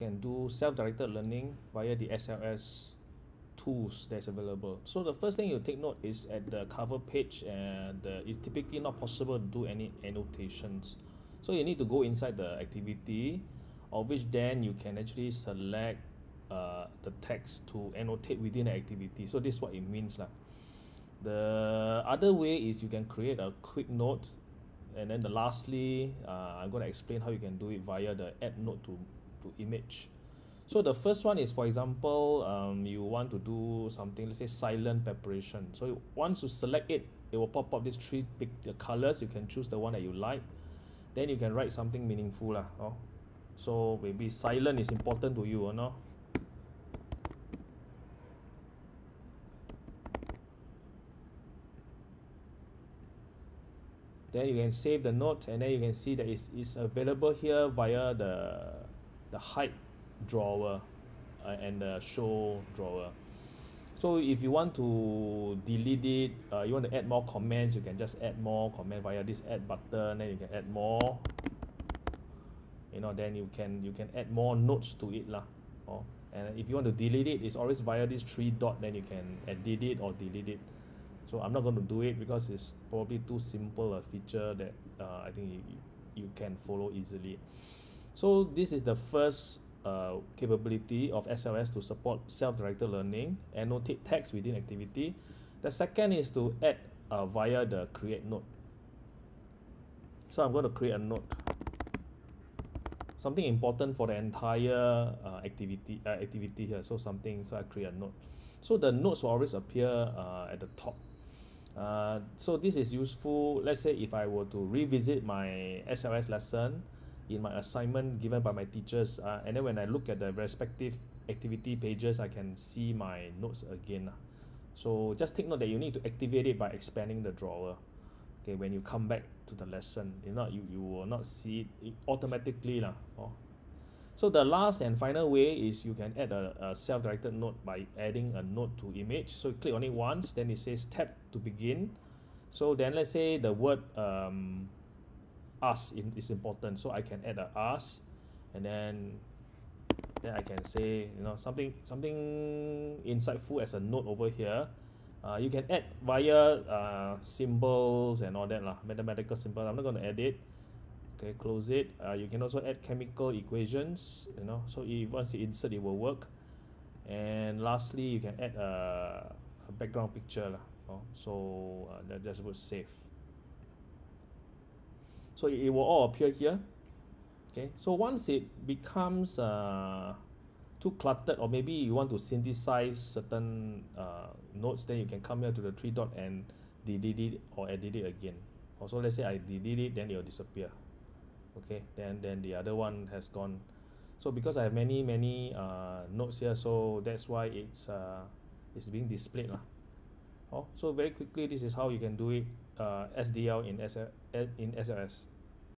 can do self-directed learning via the SLS tools that's available. So the first thing you take note is at the cover page and uh, it's typically not possible to do any annotations. So you need to go inside the activity of which then you can actually select uh, the text to annotate within the activity. So this is what it means. Lah. The other way is you can create a quick note and then the lastly uh, I'm going to explain how you can do it via the add note to, to image. So the first one is for example um, you want to do something let's say silent preparation. So once you select it it will pop up these three big the colors you can choose the one that you like then you can write something meaningful lah. Oh. So maybe silent is important to you or not then you can save the note and then you can see that it's, it's available here via the the hide drawer uh, and the show drawer. So if you want to delete it uh, you want to add more comments you can just add more comment via this add button then you can add more. You know then you can you can add more notes to it lah. Oh, and if you want to delete it it's always via this three dot then you can edit it or delete it. So I'm not going to do it because it's probably too simple a feature that uh, I think you, you can follow easily so this is the first uh, capability of SLS to support self-directed learning annotate text within activity. The second is to add uh, via the create note. So I'm going to create a note. Something important for the entire uh, activity uh, activity here. So something so I create a note. So the notes will always appear uh, at the top. Uh, so this is useful let's say if I were to revisit my SLS lesson in my assignment given by my teachers uh, and then when I look at the respective activity pages I can see my notes again so just take note that you need to activate it by expanding the drawer okay when you come back to the lesson if not you, you will not see it automatically lah. Oh. So the last and final way is you can add a, a self-directed note by adding a note to image. So you click on it once, then it says tap to begin. So then let's say the word um, us in, is important. So I can add a us and then then I can say you know something something insightful as a note over here. Uh, you can add via uh, symbols and all that lah, mathematical symbol. I'm not going to add it okay close it uh, you can also add chemical equations you know so if once you insert it will work and lastly you can add a, a background picture lah, oh, so uh, that just would save so it, will all appear here. Okay. So once it becomes uh, too cluttered or maybe you want to synthesize certain uh, nodes then you can come here to the three dot and delete it or edit it again. Also let's say I delete it then it will disappear. Okay. Then then the other one has gone. So because I have many many uh, notes here so that's why it's uh, it's being displayed lah. Oh so very quickly this is how you can do it uh, SDL in SL in SLS